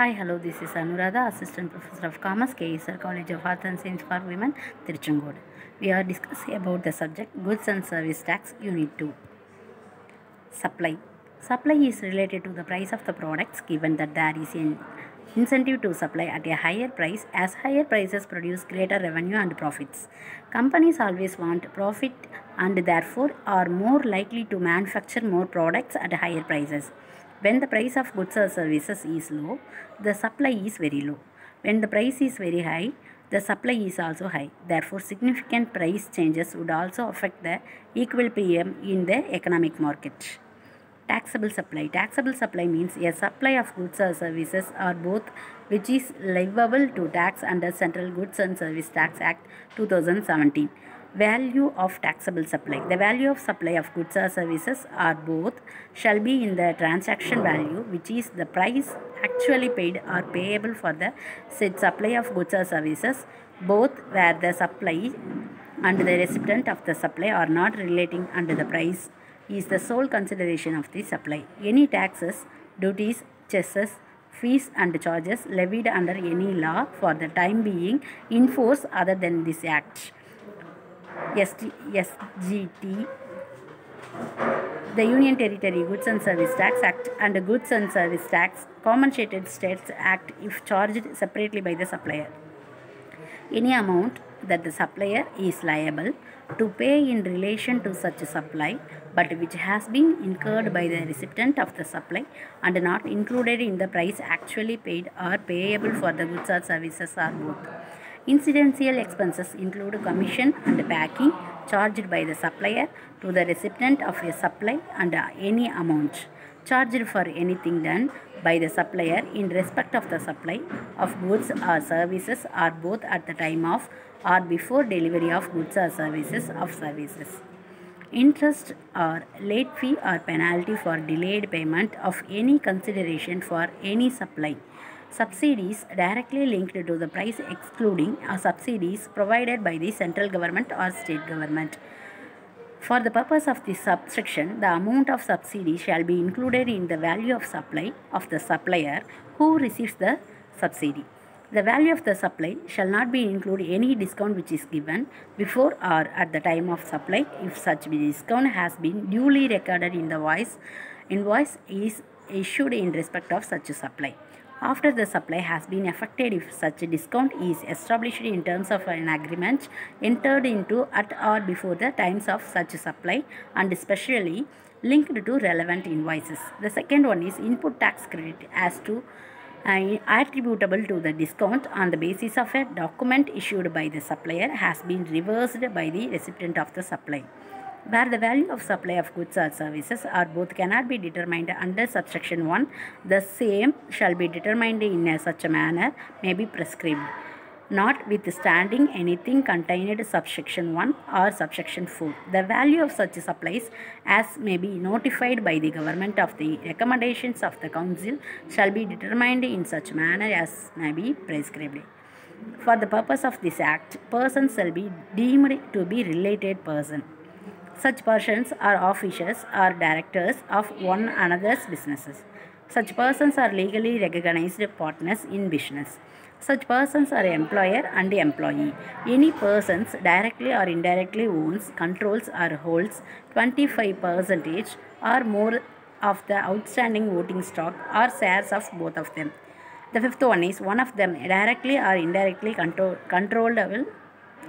Hi, hello, this is Anuradha, Assistant Professor of Commerce, KSR College of Arts and Science for Women, Tiruchengodu. We are discussing about the subject Goods and Service Tax, Unit 2. Supply. Supply is related to the price of the products given that there is an incentive to supply at a higher price as higher prices produce greater revenue and profits. Companies always want profit and therefore are more likely to manufacture more products at higher prices. When the price of goods or services is low, the supply is very low. When the price is very high, the supply is also high. Therefore, significant price changes would also affect the equilibrium in the economic market. Taxable supply. Taxable supply means a supply of goods or services or both which is liable to tax under Central Goods and Service Tax Act 2017. Value of taxable supply. The value of supply of goods or services or both shall be in the transaction value which is the price actually paid or payable for the said supply of goods or services both where the supply and the recipient of the supply are not relating under the price is the sole consideration of the supply. Any taxes, duties, cesses, fees and charges levied under any law for the time being in force other than this act. ST, SGT, the Union Territory Goods and Service Tax Act and the Goods and Service Tax Compensated States Act if charged separately by the supplier. Any amount that the supplier is liable to pay in relation to such a supply but which has been incurred by the recipient of the supply and not included in the price actually paid or payable for the goods or services are both. Incidental expenses include commission and packing charged by the supplier to the recipient of a supply and any amount charged for anything done by the supplier in respect of the supply of goods or services or both at the time of or before delivery of goods or services of services. Interest or late fee or penalty for delayed payment of any consideration for any supply. Subsidies directly linked to the price excluding subsidies provided by the central government or state government. For the purpose of this subsection, the amount of subsidy shall be included in the value of supply of the supplier who receives the subsidy. The value of the supply shall not be include any discount which is given before or at the time of supply if such discount has been duly recorded in the voice invoice is issued in respect of such supply. After the supply has been effected if such a discount is established in terms of an agreement entered into at or before the times of such supply and especially linked to relevant invoices. The second one is input tax credit as to uh, attributable to the discount on the basis of a document issued by the supplier has been reversed by the recipient of the supply where the value of supply of goods or services or both cannot be determined under subsection 1 the same shall be determined in a such a manner may be prescribed notwithstanding anything contained subsection 1 or subsection 4 the value of such supplies as may be notified by the government of the recommendations of the council shall be determined in such manner as may be prescribed. For the purpose of this act persons shall be deemed to be related person such persons are officers or directors of one another's businesses. Such persons are legally recognized partners in business. Such persons are employer and employee. Any persons directly or indirectly owns, controls or holds 25 percentage or more of the outstanding voting stock or shares of both of them. The fifth one is one of them directly or indirectly control, controllable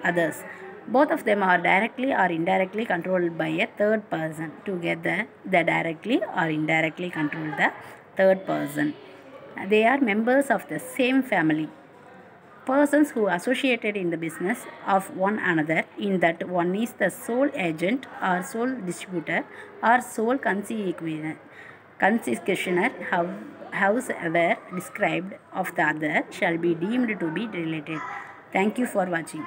others. Both of them are directly or indirectly controlled by a third person. Together, they directly or indirectly control the third person. They are members of the same family. Persons who are associated in the business of one another, in that one is the sole agent or sole distributor or sole concessionaire, however described of the other, shall be deemed to be related. Thank you for watching.